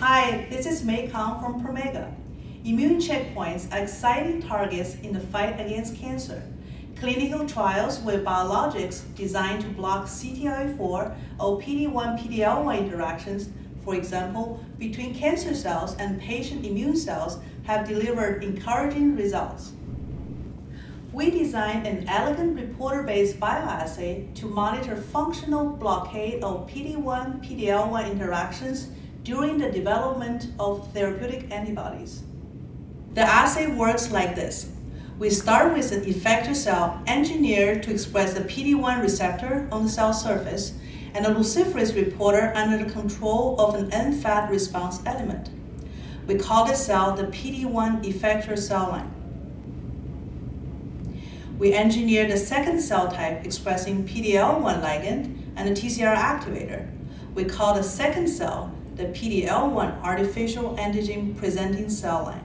Hi, this is Mei Kang from Promega. Immune checkpoints are exciting targets in the fight against cancer. Clinical trials with biologics designed to block CTLA-4 or PD-1 PD-L1 interactions, for example, between cancer cells and patient immune cells, have delivered encouraging results. We designed an elegant reporter-based bioassay to monitor functional blockade of PD-1 PD-L1 interactions during the development of therapeutic antibodies. The assay works like this. We start with an effector cell engineered to express the PD-1 receptor on the cell surface and a luciferase reporter under the control of an NFAT response element. We call this cell the PD-1 effector cell line. We engineer a second cell type expressing PD-L1 ligand and a TCR activator. We call the second cell the PD-L1 artificial antigen presenting cell line.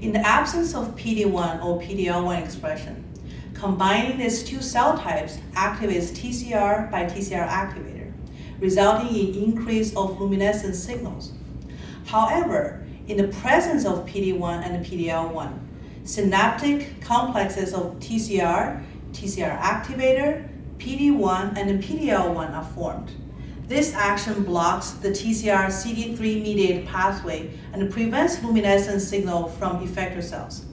In the absence of PD-1 or PD-L1 expression, combining these two cell types activates TCR by TCR activator, resulting in increase of luminescent signals. However, in the presence of PD-1 and PD-L1, synaptic complexes of TCR, TCR activator, PD-1, and PD-L1 are formed. This action blocks the TCR CD3 mediated pathway and prevents luminescent signal from effector cells.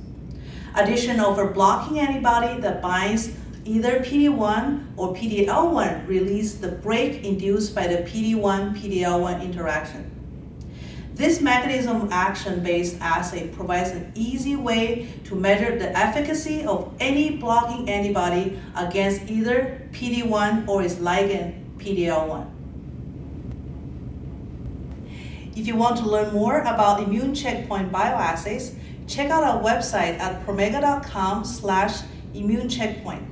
Addition of a blocking antibody that binds either PD-1 or PD-L1 release the brake induced by the PD-1-PD-L1 interaction. This mechanism of action-based assay provides an easy way to measure the efficacy of any blocking antibody against either PD-1 or its ligand PD-L1. If you want to learn more about immune checkpoint bioassays, check out our website at promega.com slash immune checkpoint.